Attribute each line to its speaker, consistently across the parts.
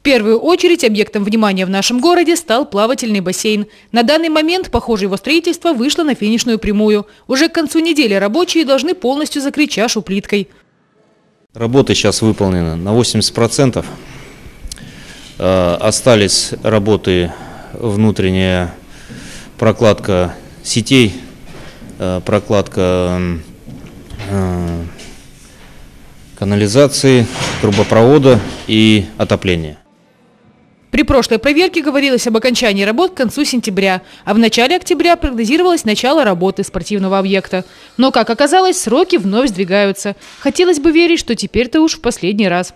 Speaker 1: В первую очередь объектом внимания в нашем городе стал плавательный бассейн. На данный момент, похоже, его строительство вышло на финишную прямую. Уже к концу недели рабочие должны полностью закрыть чашу плиткой.
Speaker 2: Работы сейчас выполнены на 80%. Э, Остались работы внутренняя прокладка сетей, э, прокладка э, канализации, трубопровода и отопления.
Speaker 1: При прошлой проверке говорилось об окончании работ к концу сентября, а в начале октября прогнозировалось начало работы спортивного объекта. Но, как оказалось, сроки вновь сдвигаются. Хотелось бы верить, что теперь-то уж в последний раз.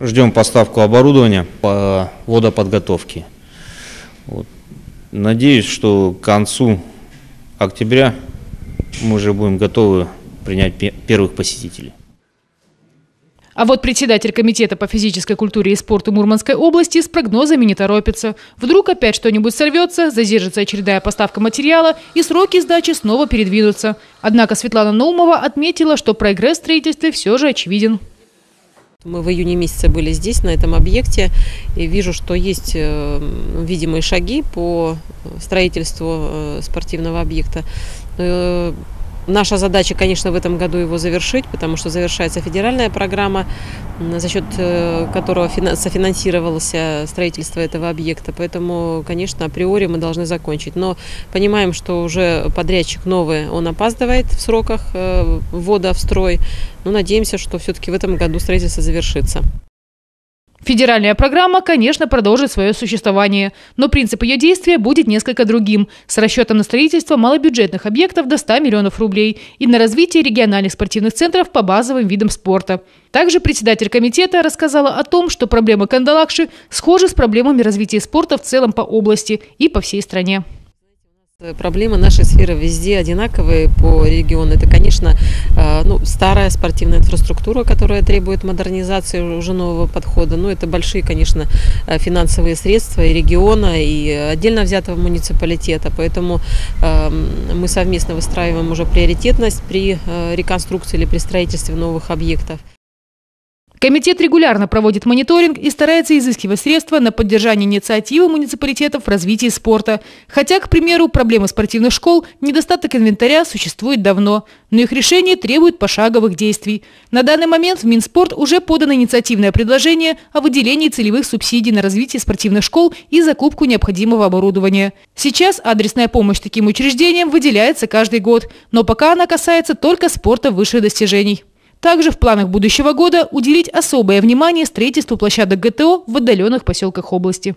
Speaker 2: Ждем поставку оборудования по водоподготовке. Вот. Надеюсь, что к концу октября мы уже будем готовы принять пе- первых посетителей.
Speaker 1: А вот председатель комитета по физической культуре и спорту Мурманской области с прогнозами не торопится. Вдруг опять что-нибудь сорвется, задержится очередная поставка материала и сроки сдачи снова передвинутся. Однако Светлана Наумова отметила, что прогресс в строительстве все же очевиден.
Speaker 3: Мы в июне месяце были здесь, на этом объекте, и вижу, что есть э, видимые шаги по строительству э, спортивного объекта. Наша задача, конечно, в этом году его завершить, потому что завершается федеральная программа, за счет э, которого фина- софинансировалось э, строительство этого объекта. Поэтому, конечно, априори мы должны закончить. Но понимаем, что уже подрядчик новый, он опаздывает в сроках э, ввода в строй. Но надеемся, что все-таки в этом году строительство завершится.
Speaker 1: Федеральная программа, конечно, продолжит свое существование, но принцип ее действия будет несколько другим, с расчетом на строительство малобюджетных объектов до 100 миллионов рублей и на развитие региональных спортивных центров по базовым видам спорта. Также председатель комитета рассказала о том, что проблемы Кандалакши схожи с проблемами развития спорта в целом по области и по всей стране.
Speaker 3: Э, Проблемы нашей сферы везде одинаковые по региону. Это, конечно, э, ну, старая спортивная инфраструктура, которая требует модернизации уже нового подхода. Ну, это большие, конечно, э, финансовые средства и региона, и отдельно взятого муниципалитета. Поэтому э, мы совместно выстраиваем уже приоритетность при реконструкции или при строительстве новых объектов.
Speaker 1: Комитет регулярно проводит мониторинг и старается изыскивать средства на поддержание инициативы муниципалитетов в развитии спорта. Хотя, к примеру, проблемы спортивных школ, недостаток инвентаря существует давно, но их решение требует пошаговых действий. На данный момент в Минспорт уже подано инициативное предложение о выделении целевых субсидий на развитие спортивных школ и закупку необходимого оборудования. Сейчас адресная помощь таким учреждениям выделяется каждый год, но пока она касается только спорта высших достижений. Также в планах будущего года уделить особое внимание строительству площадок ГТО в отдаленных поселках области.